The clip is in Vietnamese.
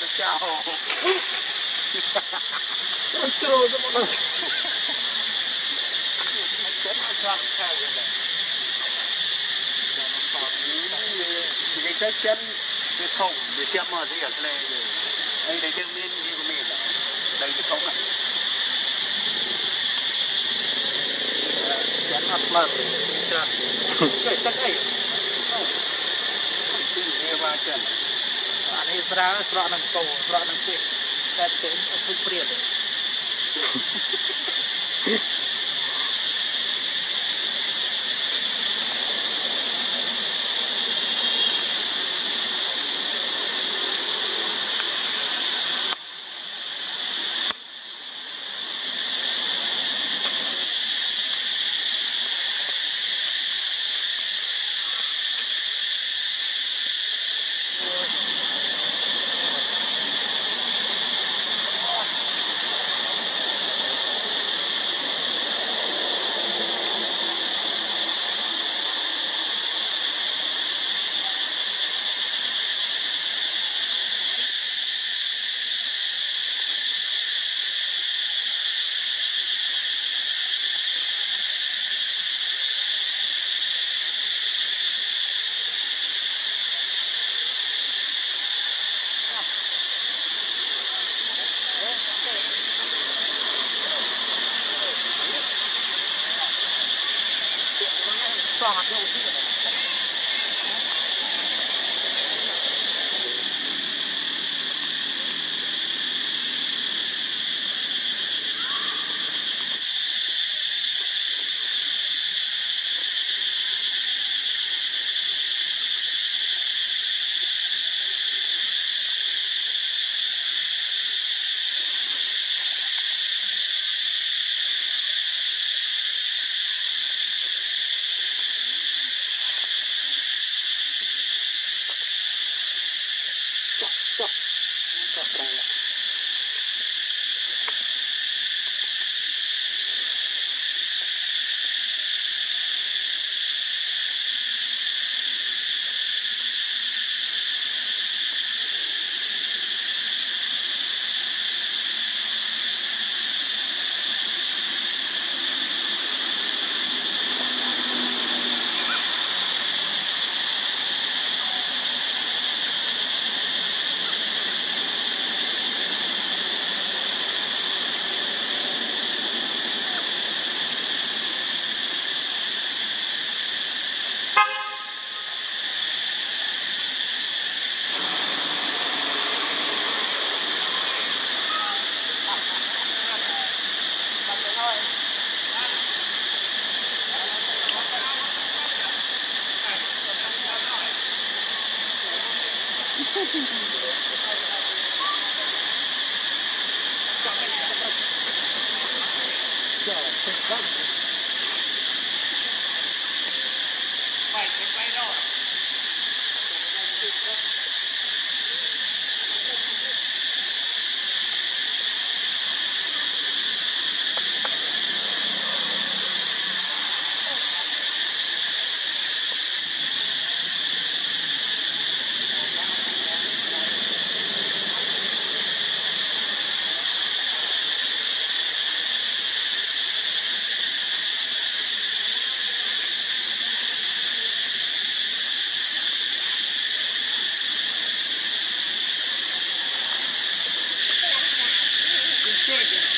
được chào Con trâu nó bắt đầu này cái cái chân cái không để xem mà gì ở đây đây đây đương nhiên như của mình đây cái không này chén mặt mờ chưa cái chắc ấy nghe vào chân អានេះស្រាលស្រកនឹងកោស្រកនឹងពេកតែពេកអត់ព្រៀបសោះ Langsung. Yeah. Good.